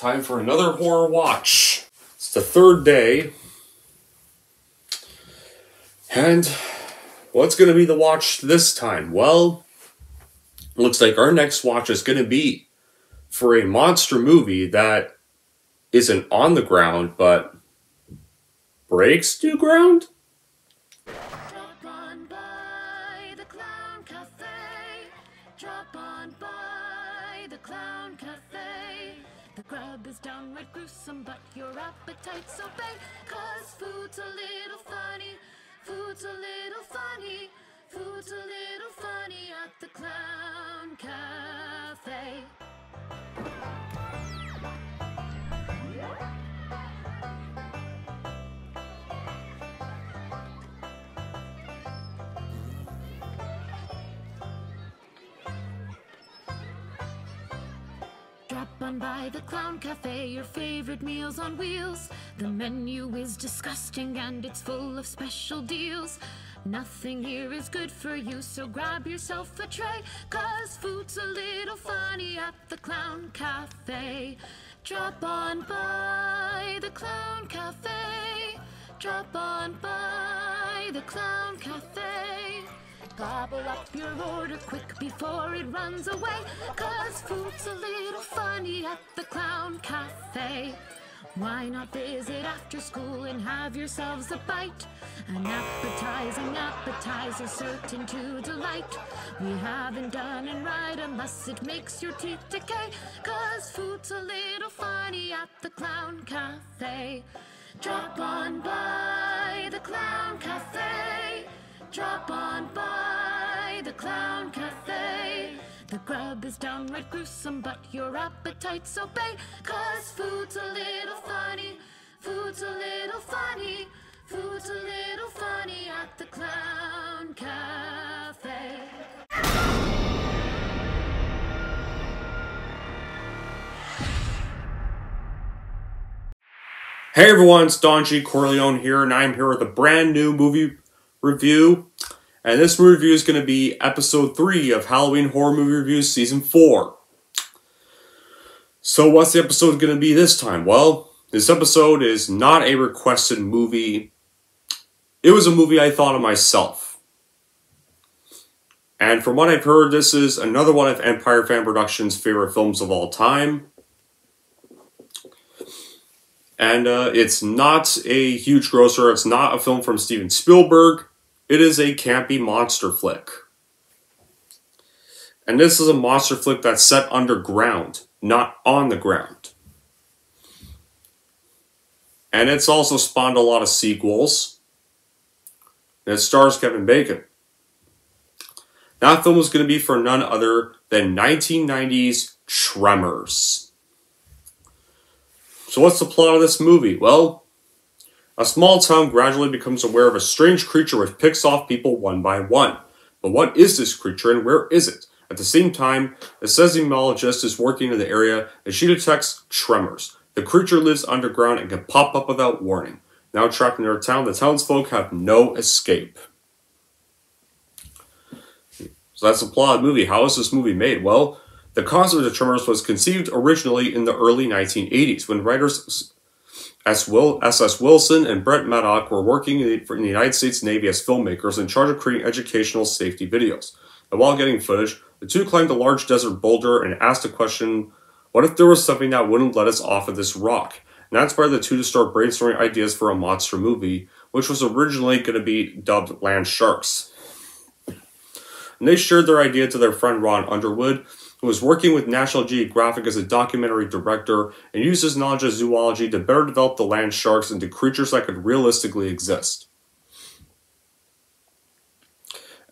Time for another horror watch. It's the third day. And what's going to be the watch this time? Well, looks like our next watch is going to be for a monster movie that isn't on the ground but breaks to ground? But your appetite's obey. Cause food's a little funny. Food's a little funny. Food's a little funny at the Clown Cafe. Drop on by the Clown Cafe, your favorite meals on wheels. The menu is disgusting and it's full of special deals. Nothing here is good for you, so grab yourself a tray. Cause food's a little funny at the Clown Cafe. Drop on by the Clown Cafe. Drop on by the Clown Cafe. Gobble up your order quick before it runs away. Cause food's a little funny at the Clown Cafe. Why not visit after school and have yourselves a bite? An appetizing appetizer certain to delight. We haven't done it right unless it makes your teeth decay. Cause food's a little funny at the Clown Cafe. Drop on by the Clown Cafe. Drop on by the Clown Cafe. The grub is downright gruesome, but your appetite's obey. Cause food's a little funny, food's a little funny, food's a little funny at the Clown Cafe. Hey everyone, it's Don G. Corleone here, and I'm here with a brand new movie review. And this review is going to be episode 3 of Halloween Horror Movie Reviews Season 4. So, what's the episode going to be this time? Well, this episode is not a requested movie, it was a movie I thought of myself. And from what I've heard, this is another one of Empire Fan Productions' favorite films of all time. And uh, it's not a huge grosser. It's not a film from Steven Spielberg. It is a campy monster flick. And this is a monster flick that's set underground, not on the ground. And it's also spawned a lot of sequels. And it stars Kevin Bacon. That film was going to be for none other than 1990's Tremors. So, what's the plot of this movie? Well, a small town gradually becomes aware of a strange creature which picks off people one by one. But what is this creature and where is it? At the same time, a seismologist is working in the area and she detects tremors. The creature lives underground and can pop up without warning. Now trapped in their town, the townsfolk have no escape. So that's the plot the movie. How is this movie made? Well, the concept of Tremors was conceived originally in the early 1980s when writers S. Will, S.S. Wilson and Brent Maddock were working in the United States Navy as filmmakers in charge of creating educational safety videos. And while getting footage, the two climbed a large desert boulder and asked the question, what if there was something that wouldn't let us off of this rock? And that inspired the two to start brainstorming ideas for a monster movie, which was originally going to be dubbed Land Sharks. And they shared their idea to their friend Ron Underwood, who was working with National Geographic as a documentary director and used his knowledge of zoology to better develop the land sharks into creatures that could realistically exist.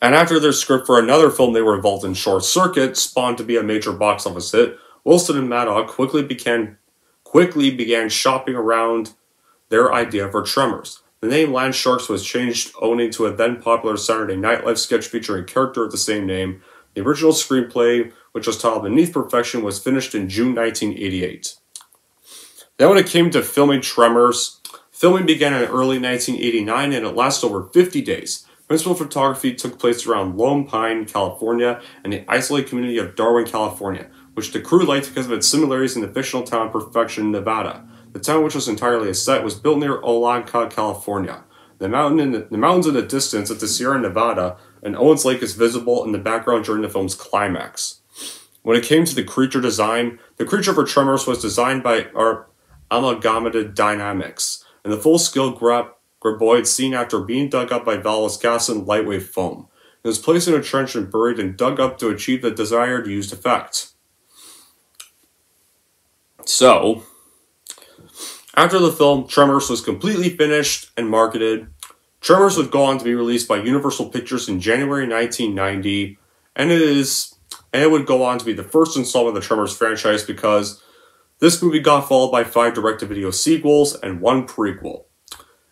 And after their script for another film they were involved in, Short Circuit, spawned to be a major box office hit, Wilson and Maddock quickly began quickly began shopping around their idea for Tremors. The name Land Sharks was changed owing to a then popular Saturday Night Live sketch featuring a character of the same name. The original screenplay, which was titled Beneath Perfection, was finished in June 1988. Then when it came to filming Tremors, filming began in early 1989 and it lasted over 50 days. Principal photography took place around Lone Pine, California, and the isolated community of Darwin, California, which the crew liked because of its similarities in the fictional town Perfection, Nevada. The town, which was entirely a set, was built near Olancha, California. The, mountain in the, the mountains in the distance at the Sierra Nevada and Owens Lake is visible in the background during the film's climax. When it came to the creature design, the creature for Tremors was designed by our Amalgamated Dynamics, and the full-scale gra- graboid seen after being dug up by Valve's gas and lightweight foam. It was placed in a trench and buried and dug up to achieve the desired used effect. So, after the film, Tremors was completely finished and marketed. Tremors would go on to be released by Universal Pictures in January 1990, and it is and it would go on to be the first installment of the Tremors franchise because this movie got followed by five direct-to-video sequels and one prequel.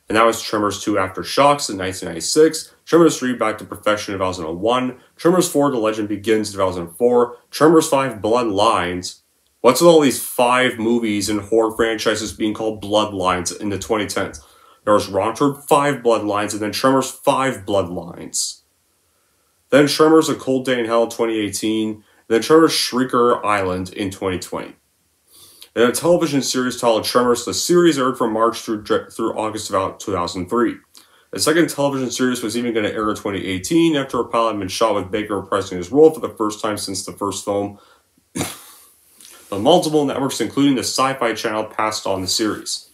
And that was Tremors 2 Aftershocks in 1996, Tremors 3 Back to Perfection in 2001, Tremors 4 The Legend Begins in 2004, Tremors 5 Bloodlines. What's with all these five movies and horror franchises being called Bloodlines in the 2010s? There was Wrong 5 Bloodlines and then Tremors 5 Bloodlines. Then Tremors A Cold Day in Hell 2018, then Tremors Shrieker Island in 2020. And a television series titled Tremors, the series aired from March through, through August of 2003. The second television series was even going to air in 2018 after a pilot had been shot with Bacon reprising his role for the first time since the first film. but multiple networks, including the Sci Fi Channel, passed on the series.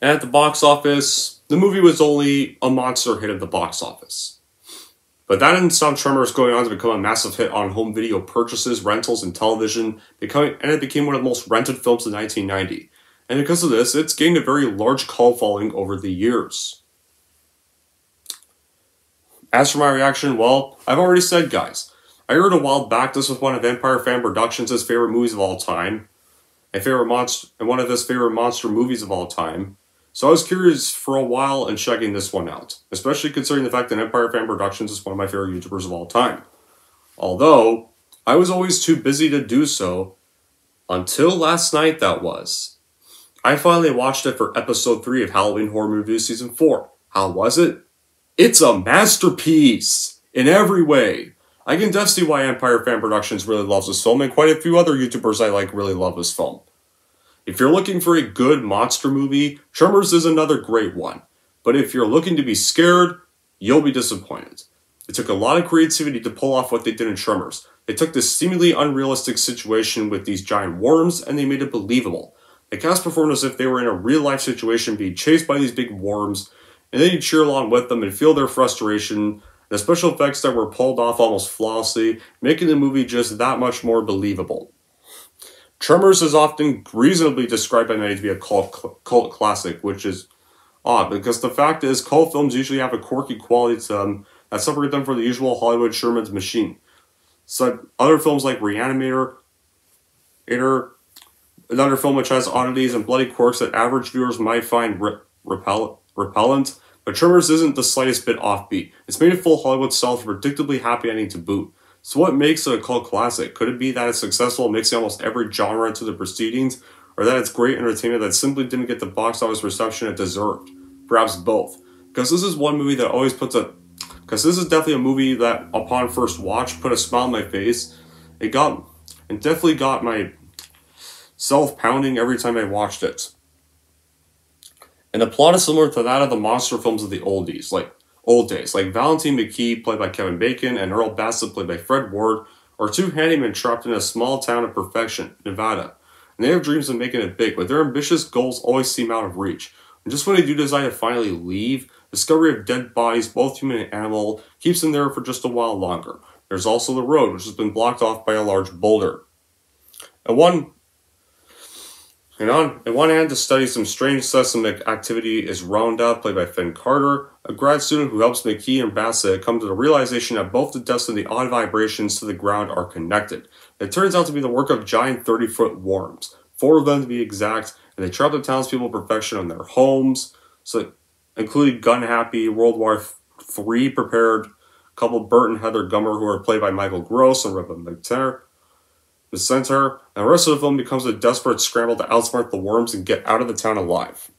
And at the box office, the movie was only a monster hit at the box office. But that didn't stop Tremors going on to become a massive hit on home video purchases, rentals, and television, becoming, and it became one of the most rented films in 1990. And because of this, it's gained a very large cult following over the years. As for my reaction, well, I've already said, guys. I heard a while back this was one of Empire Fan Productions' favorite movies of all time, and favorite monster, and one of his favorite monster movies of all time. So I was curious for a while and checking this one out, especially considering the fact that Empire Fan Productions is one of my favorite YouTubers of all time. Although, I was always too busy to do so until last night, that was. I finally watched it for episode 3 of Halloween Horror Movie Season 4. How was it? It's a masterpiece! In every way. I can definitely see why Empire Fan Productions really loves this film, and quite a few other YouTubers I like really love this film. If you're looking for a good monster movie, Tremors is another great one. But if you're looking to be scared, you'll be disappointed. It took a lot of creativity to pull off what they did in Tremors. They took this seemingly unrealistic situation with these giant worms and they made it believable. The cast performed as if they were in a real life situation being chased by these big worms, and then you cheer along with them and feel their frustration. The special effects that were pulled off almost flawlessly, making the movie just that much more believable. Tremors is often reasonably described by many to be a cult, cult classic, which is odd because the fact is, cult films usually have a quirky quality to them that separate them from the usual Hollywood Sherman's machine. So other films like Reanimator, Iter, another film which has oddities and bloody quirks that average viewers might find re- repel- repellent, but Tremors isn't the slightest bit offbeat. It's made a full Hollywood style with predictably happy ending to boot. So what makes it a cult classic? Could it be that it's successful mixing almost every genre into the proceedings, or that it's great entertainment that simply didn't get the box office reception it deserved? Perhaps both. Because this is one movie that always puts a because this is definitely a movie that upon first watch put a smile on my face. It got it definitely got my self pounding every time I watched it. And the plot is similar to that of the monster films of the oldies, like old days, like Valentine McKee, played by Kevin Bacon, and Earl Bassett, played by Fred Ward, are two handymen trapped in a small town of Perfection, Nevada. And they have dreams of making it big, but their ambitious goals always seem out of reach. And just when they do decide to finally leave, discovery of dead bodies, both human and animal, keeps them there for just a while longer. There's also the road, which has been blocked off by a large boulder. And one and on, in one hand, to study some strange seismic activity is Rhonda, played by Finn Carter, a grad student who helps McKee and Bassett come to the realization that both the dust and the odd vibrations to the ground are connected. It turns out to be the work of giant 30 foot worms, four of them to be exact, and they trap the townspeople perfection in their homes, so including gun happy World War III prepared couple Burt and Heather Gummer, who are played by Michael Gross and Reba McEntire the center, and the rest of the film becomes a desperate scramble to outsmart the worms and get out of the town alive.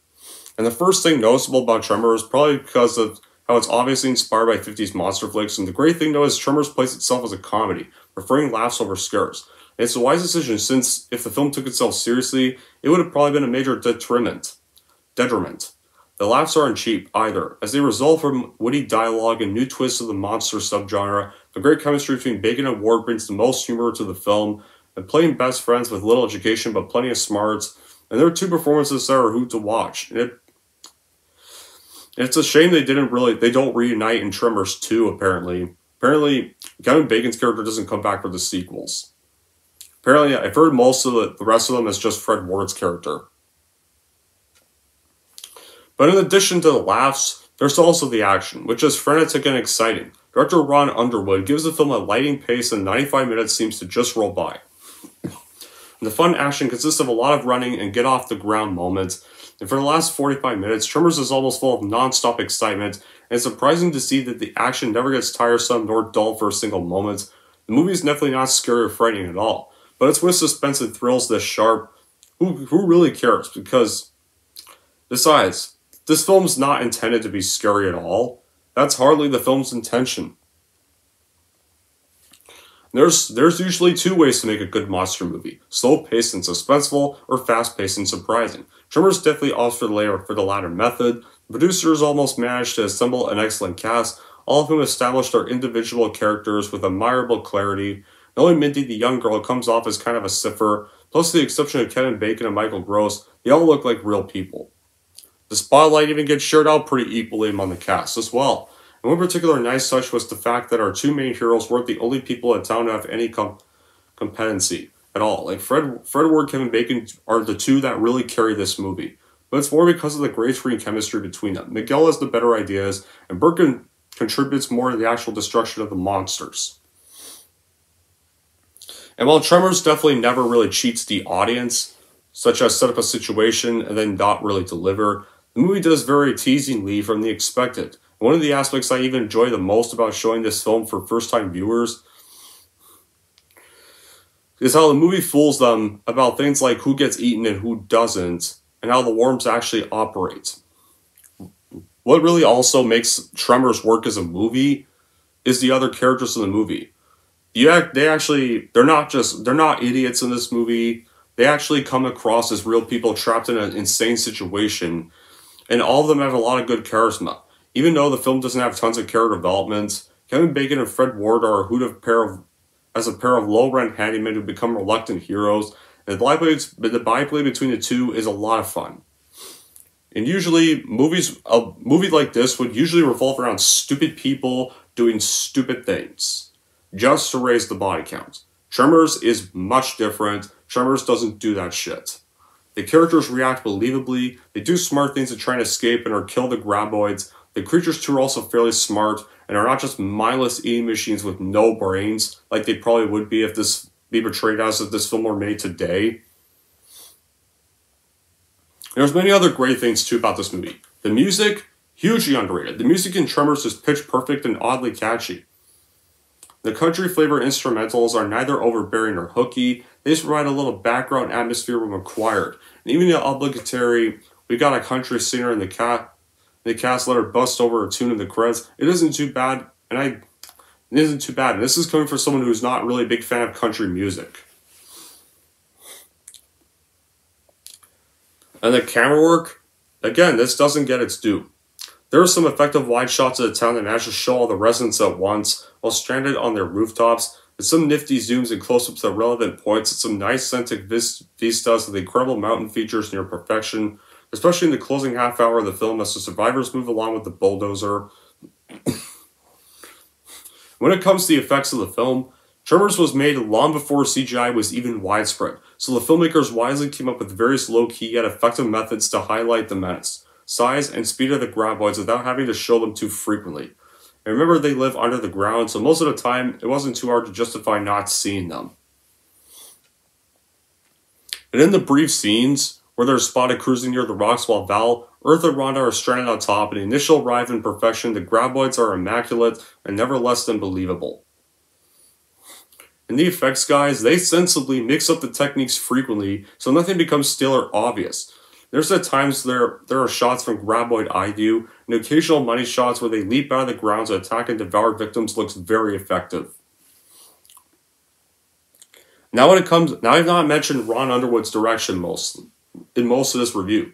And the first thing noticeable about Tremor is probably because of how it's obviously inspired by 50s monster flicks, and the great thing though is Tremors plays itself as a comedy, preferring laughs over scares. And it's a wise decision since if the film took itself seriously, it would have probably been a major detriment. Detriment. The laughs aren't cheap either, as they result from witty dialogue and new twists of the monster subgenre. The great chemistry between Bacon and Ward brings the most humor to the film, and playing best friends with little education but plenty of smarts. And there are two performances that are hoot to watch. And it, it's a shame they didn't really they don't reunite in Tremors 2, apparently. Apparently, Kevin Bacon's character doesn't come back for the sequels. Apparently, I've heard most of the, the rest of them is just Fred Ward's character. But in addition to the laughs, there's also the action, which is frenetic and exciting. Director Ron Underwood gives the film a lighting pace and 95 minutes seems to just roll by. The fun action consists of a lot of running and get off the ground moments, and for the last 45 minutes, Tremors is almost full of non-stop excitement, and it's surprising to see that the action never gets tiresome nor dull for a single moment. The movie is definitely not scary or frightening at all, but it's with suspense and thrills this sharp. Who, who really cares? Because, besides, this film's not intended to be scary at all. That's hardly the film's intention. There's there's usually two ways to make a good monster movie: slow-paced and suspenseful, or fast-paced and surprising. Tremors definitely opts for the later for the latter method. The producers almost managed to assemble an excellent cast, all of whom established their individual characters with admirable clarity. And only Mindy, the young girl, comes off as kind of a cipher. Plus, the exception of Kevin Bacon and Michael Gross, they all look like real people. The spotlight even gets shared out pretty equally among the cast as well. And one particular nice touch was the fact that our two main heroes weren't the only people in town to have any com- competency at all. Like Fred, Fred Ward, Kevin Bacon are the two that really carry this movie. But it's more because of the great screen chemistry between them. Miguel has the better ideas, and Birkin contributes more to the actual destruction of the monsters. And while Tremors definitely never really cheats the audience, such as set up a situation and then not really deliver, the movie does very teasingly from the expected. One of the aspects I even enjoy the most about showing this film for first time viewers is how the movie fools them about things like who gets eaten and who doesn't, and how the worms actually operate. What really also makes Tremors work as a movie is the other characters in the movie. You act, they actually they're not just they're not idiots in this movie. They actually come across as real people trapped in an insane situation and all of them have a lot of good charisma. Even though the film doesn't have tons of character developments, Kevin Bacon and Fred Ward are a hoot of pair of as a pair of low rent handymen who become reluctant heroes. And the byplay, the byplay between the two is a lot of fun. And usually, movies a movie like this would usually revolve around stupid people doing stupid things, just to raise the body count. Tremors is much different. Tremors doesn't do that shit. The characters react believably, they do smart things to try and escape and or kill the graboids. The creatures too are also fairly smart and are not just mindless eating machines with no brains, like they probably would be if this be portrayed as if this film were made today. There's many other great things too about this movie. The music, hugely underrated. The music in Tremors is pitch perfect and oddly catchy. The country flavor instrumentals are neither overbearing nor hooky. They just provide a little background atmosphere when required. And even the obligatory, we got a country singer in the cat, the cast let her bust over a tune in the credits. It isn't too bad, and I, it isn't too bad. And this is coming from someone who's not really a big fan of country music. And the camera work, again, this doesn't get its due. There are some effective wide shots of the town that manage to show all the residents at once while stranded on their rooftops, and some nifty zooms and close-ups to relevant points, and some nice scenic vistas of the incredible mountain features near perfection, especially in the closing half hour of the film as the survivors move along with the bulldozer. when it comes to the effects of the film, Tremors was made long before CGI was even widespread, so the filmmakers wisely came up with various low-key yet effective methods to highlight the menace size, and speed of the graboids without having to show them too frequently. And remember, they live under the ground, so most of the time, it wasn't too hard to justify not seeing them. And in the brief scenes where they're spotted cruising near the rocks while Val, Earl, and Rhonda are stranded on top, the initial arrive in perfection, the graboids are immaculate and never less than believable. And the effects guys, they sensibly mix up the techniques frequently so nothing becomes stale or obvious. There's at times there there are shots from graboid eye view, and occasional money shots where they leap out of the ground to attack and devour victims looks very effective. Now when it comes now I've not mentioned Ron Underwood's direction most in most of this review.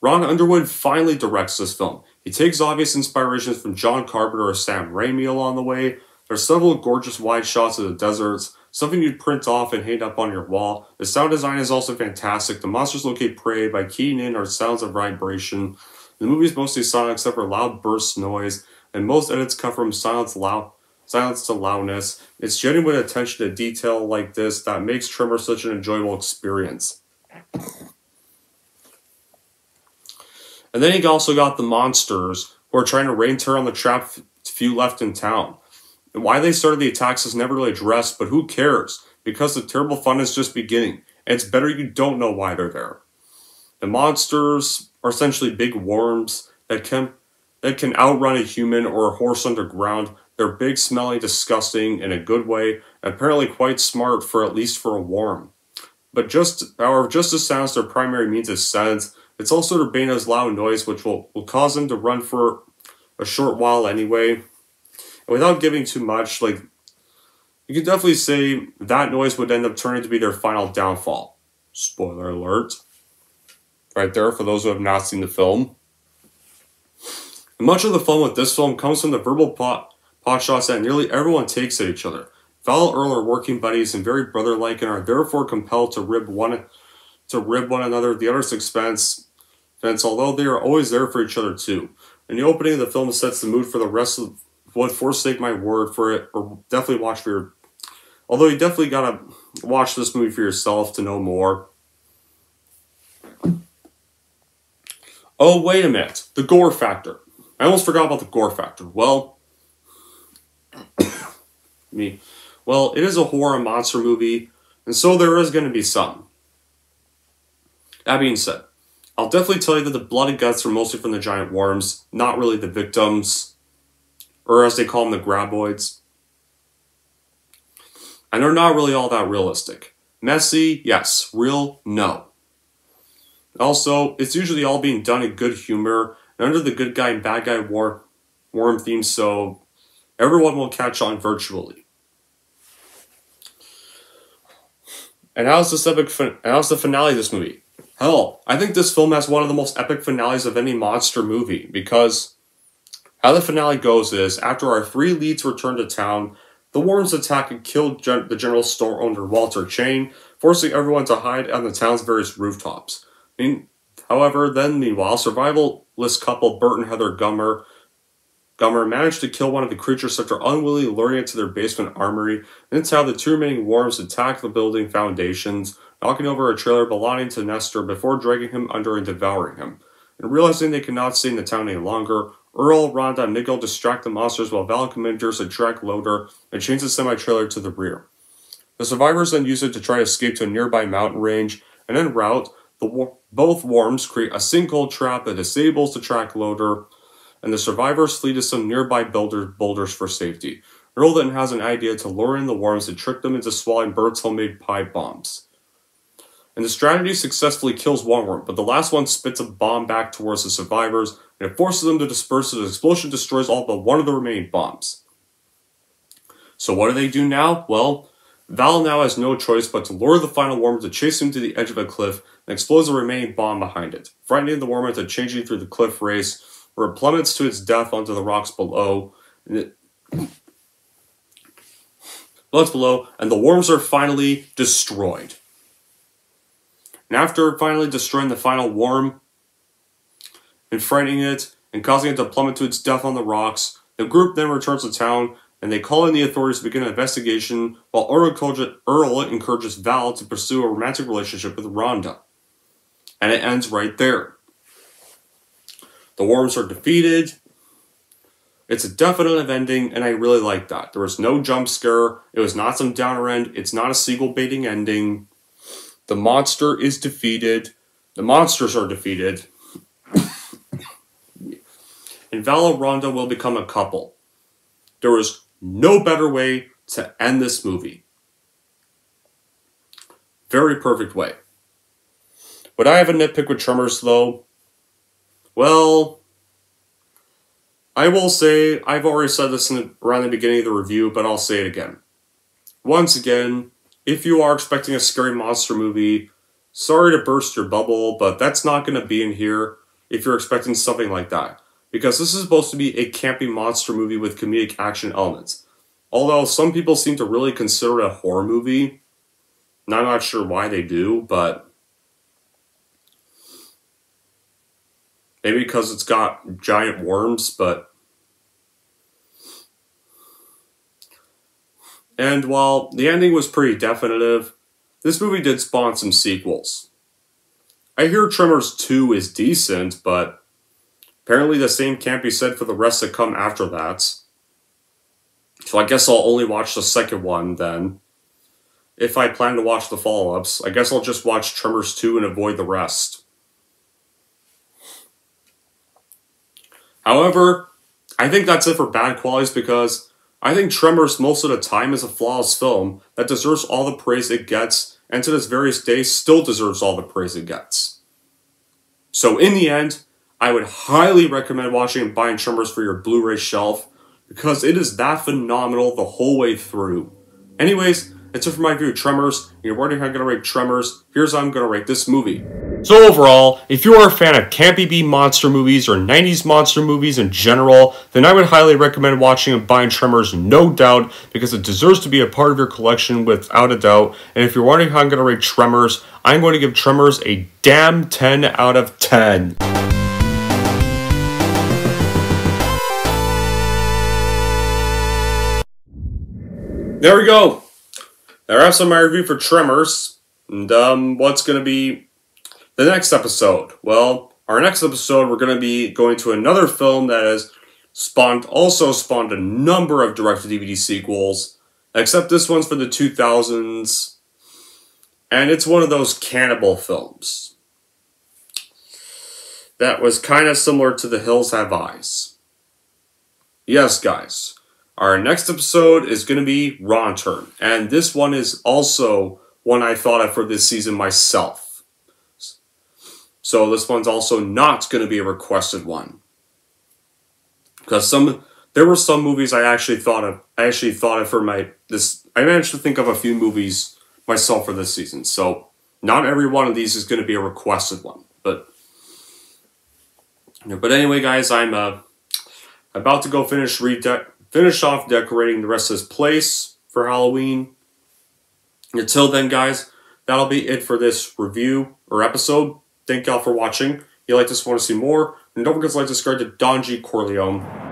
Ron Underwood finally directs this film. He takes obvious inspirations from John Carpenter or Sam Raimi along the way. There are several gorgeous wide shots of the deserts, something you'd print off and hang up on your wall. The sound design is also fantastic. The monsters locate prey by keying in or sounds of vibration. The movie is mostly silent except for loud bursts noise, and most edits come from silence loud silence to loudness. It's genuine attention to detail like this that makes Tremor such an enjoyable experience. And then he also got the monsters who are trying to rain terror on the trapped few left in town. And why they started the attacks is never really addressed, but who cares? Because the terrible fun is just beginning, and it's better you don't know why they're there. The monsters are essentially big worms that can that can outrun a human or a horse underground. They're big, smelly, disgusting in a good way, apparently quite smart for at least for a worm. But just however, just as sounds their primary means of sense, it's also Urbano's loud noise, which will, will cause them to run for a short while anyway. And without giving too much, like, you can definitely say that noise would end up turning to be their final downfall. Spoiler alert. Right there, for those who have not seen the film. And much of the fun with this film comes from the verbal pot, pot shots that nearly everyone takes at each other. Val Earl are working buddies and very brother-like and are therefore compelled to rib one to rib one another at the other's expense fence, although they are always there for each other too. And the opening of the film sets the mood for the rest of what forsake my word for it, or definitely watch for your although you definitely gotta watch this movie for yourself to know more. Oh, wait a minute. The gore factor. I almost forgot about the gore factor. Well, me. Well, it is a horror monster movie, and so there is to be some. That being said, I'll definitely tell you that the blood and guts are mostly from the giant worms, not really the victims, or as they call them, the graboids. And they're not really all that realistic. Messy, yes. Real, no. Also, it's usually all being done in good humor and under the good guy and bad guy war, worm theme, so everyone will catch on virtually. And how's this epic? How's the finale of this movie? Hell, I think this film has one of the most epic finales of any monster movie because how the finale goes is after our three leads return to town, the worms attack and kill gen- the general store owner Walter Chang, forcing everyone to hide on the town's various rooftops. I mean, however, then meanwhile, survivalist couple Burt and Heather Gummer Gummer managed to kill one of the creatures after unwillingly luring it to their basement armory, and that's how the two remaining worms attack the building foundations, knocking over a trailer belonging to Nestor before dragging him under and devouring him. And realizing they cannot stay in the town any longer, Earl, Rhonda, and Nickel distract the monsters while Val commanders a track loader and chains the semi-trailer to the rear. The survivors then use it to try to escape to a nearby mountain range, and en route, the, both worms create a sinkhole trap that disables the track loader, and the survivors flee to some nearby boulders for safety. Earl then has an idea to lure in the worms and trick them into swallowing Burt's homemade pipe bombs and the strategy successfully kills one worm, but the last one spits a bomb back towards the survivors, and it forces them to disperse as the explosion destroys all but one of the remaining bombs. So what do they do now? Well, Val now has no choice but to lure the final worm to chase him to the edge of a cliff and explodes the remaining bomb behind it, frightening the worm into changing through the cliff race, where it plummets to its death onto the rocks below, and it below, and the worms are finally destroyed. And after finally destroying the final worm and frightening it and causing it to plummet to its death on the rocks, the group then returns to town and they call in the authorities to begin an investigation while Earl encourages Val to pursue a romantic relationship with Rhonda. And it ends right there. The worms are defeated. It's a definitive ending, and I really like that. There was no jump scare. It was not some downer end. It's not a sequel baiting ending. The monster is defeated. The monsters are defeated. and Val and Rhonda will become a couple. There is no better way to end this movie. Very perfect way. Would I have a nitpick with Tremors, though? Well, I will say, I've already said this in, around the beginning of the review, but I'll say it again. Once again, if you are expecting a scary monster movie, sorry to burst your bubble, but that's not going to be in here if you're expecting something like that. Because this is supposed to be a campy monster movie with comedic action elements. Although some people seem to really consider it a horror movie. And I'm not sure why they do, but maybe because it's got giant worms, but And while the ending was pretty definitive, this movie did spawn some sequels. I hear Tremors 2 is decent, but apparently the same can't be said for the rest that come after that. So I guess I'll only watch the second one then. If I plan to watch the follow ups, I guess I'll just watch Tremors 2 and avoid the rest. However, I think that's it for bad qualities because I think Tremors most of the time is a flawless film that deserves all the praise it gets, and to this various day still deserves all the praise it gets. So in the end, I would highly recommend watching and buying Tremors for your Blu-ray shelf, because it is that phenomenal the whole way through. Anyways, that's it for my view of Tremors. You're wondering how I'm going to rate Tremors. Here's how I'm going to rate this movie. So overall, if you are a fan of campy B monster movies or 90s monster movies in general, then I would highly recommend watching and buying Tremors, no doubt, because it deserves to be a part of your collection without a doubt. And if you're wondering how I'm going to rate Tremors, I'm going to give Tremors a damn 10 out of 10. There we go. Are some my review for Tremors. And um, what's going to be the next episode? Well, our next episode, we're going to be going to another film that has spawned, also spawned a number of direct-to-DVD sequels, except this one's for the 2000s, and it's one of those cannibal films that was kind of similar to The Hills Have Eyes. Yes, guys, our next episode is going to be Wrong Turn, and this one is also one I thought of for this season myself. So this one's also not going to be a requested one. Because some there were some movies I actually thought of I actually thought of for my this I managed to think of a few movies myself for this season. So not every one of these is going to be a requested one, but but anyway, guys, I'm uh, about to go finish read finish off decorating the rest of this place for Halloween. Until then, guys, that'll be it for this review or episode. Thank y'all for watching. If you like this, want to see more, and don't forget to like, subscribe to Don G. Corleone.